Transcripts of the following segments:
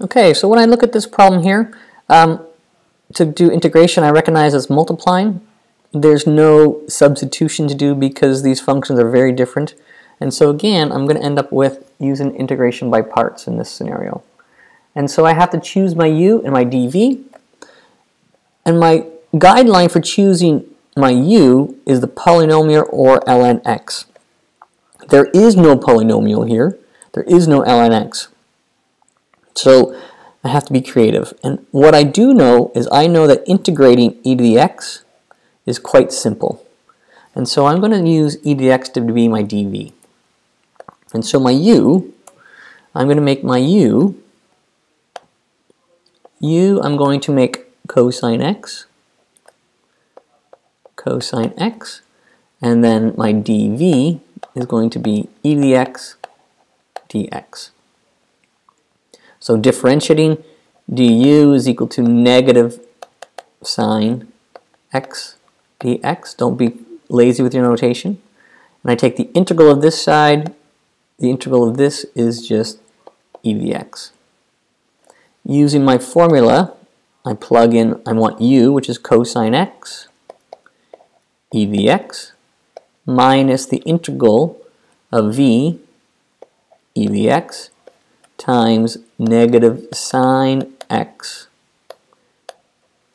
Okay, so when I look at this problem here, um, to do integration I recognize as multiplying. There's no substitution to do because these functions are very different. And so again, I'm going to end up with using integration by parts in this scenario. And so I have to choose my u and my dv. And my guideline for choosing my u is the polynomial or ln x. There is no polynomial here. There is no ln x. So I have to be creative. And what I do know is I know that integrating e to the x is quite simple. And so I'm going to use e to the x to be my dv. And so my u, I'm going to make my u, u I'm going to make cosine x, cosine x, and then my dv is going to be e to the x dx. So differentiating du is equal to negative sine x dx. Don't be lazy with your notation. And I take the integral of this side. The integral of this is just e. Using my formula, I plug in, I want u, which is cosine x, e to the x, minus the integral of v, e to the x, times negative sine x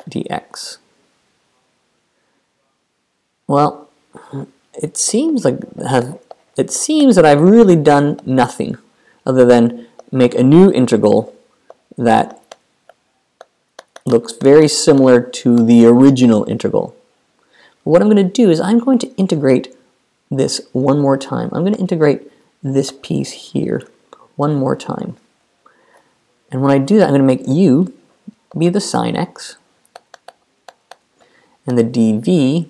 dx. Well, it seems like have it seems that I've really done nothing other than make a new integral that looks very similar to the original integral. What I'm going to do is I'm going to integrate this one more time. I'm going to integrate this piece here one more time. And when I do that, I'm going to make u be the sine x and the dv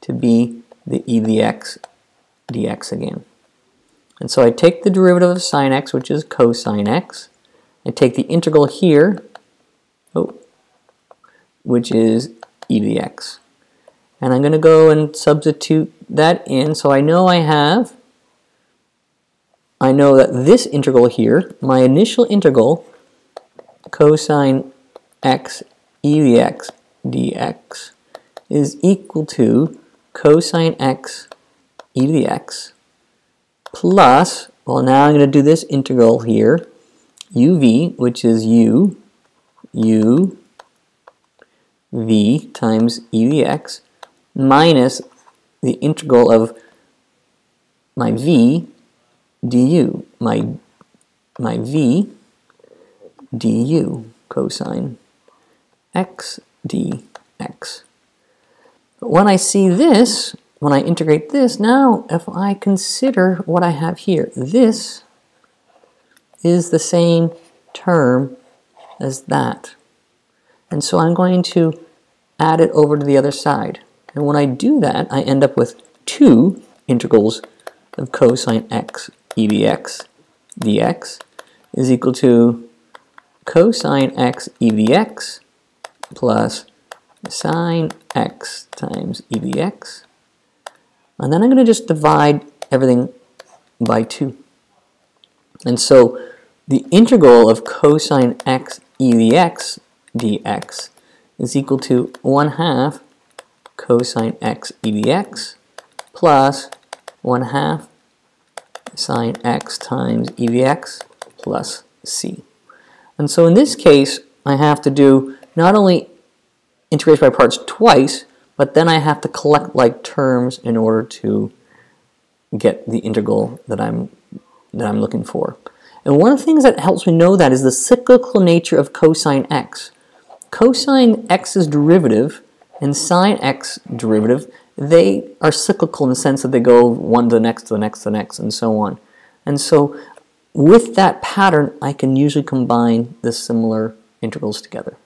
to be the e the x dx again. And so I take the derivative of sine x, which is cosine x. I take the integral here, oh, which is e to the x. And I'm going to go and substitute that in. So I know I have I know that this integral here, my initial integral, cosine x e to the x dx, is equal to cosine x e to the x plus, well now I'm going to do this integral here, uv, which is u, u, v times e to the x, minus the integral of my v, du, my, my v du cosine x dx. But when I see this, when I integrate this, now if I consider what I have here, this is the same term as that. And so I'm going to add it over to the other side. And when I do that, I end up with two integrals of cosine x e dx is equal to cosine x e dx plus sine x times e dx. And then I'm going to just divide everything by 2. And so the integral of cosine x e dx is equal to 1 half cosine x e dx plus 1 half sine x times e x plus c. And so in this case, I have to do not only integrate by parts twice, but then I have to collect like terms in order to get the integral that I'm, that I'm looking for. And one of the things that helps me know that is the cyclical nature of cosine x. Cosine x's derivative and sine x derivative they are cyclical in the sense that they go one to the next to the next to the next and so on. And so with that pattern, I can usually combine the similar integrals together.